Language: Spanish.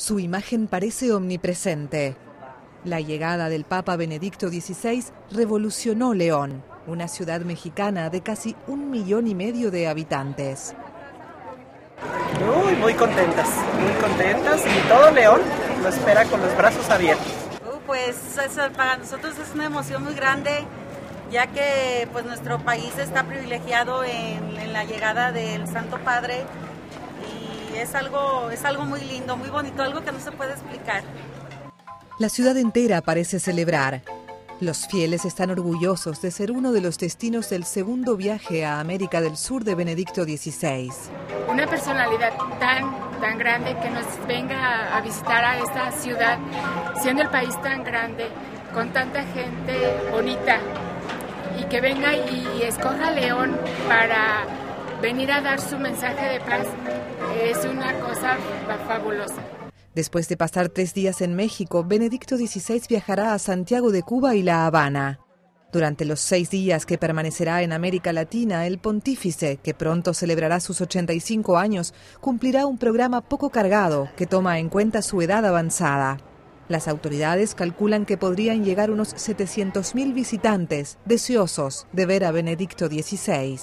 Su imagen parece omnipresente. La llegada del Papa Benedicto XVI revolucionó León, una ciudad mexicana de casi un millón y medio de habitantes. Muy, muy contentas, muy contentas y todo León lo espera con los brazos abiertos. Uh, pues eso para nosotros es una emoción muy grande, ya que pues nuestro país está privilegiado en, en la llegada del Santo Padre y es algo, es algo muy lindo, muy bonito, algo que no se puede explicar. La ciudad entera parece celebrar. Los fieles están orgullosos de ser uno de los destinos del segundo viaje a América del Sur de Benedicto XVI. Una personalidad tan, tan grande que nos venga a visitar a esta ciudad, siendo el país tan grande, con tanta gente bonita, y que venga y escoja León para venir a dar su mensaje de paz, es una cosa fabulosa. Después de pasar tres días en México, Benedicto XVI viajará a Santiago de Cuba y La Habana. Durante los seis días que permanecerá en América Latina, el pontífice, que pronto celebrará sus 85 años, cumplirá un programa poco cargado que toma en cuenta su edad avanzada. Las autoridades calculan que podrían llegar unos 700.000 visitantes deseosos de ver a Benedicto XVI.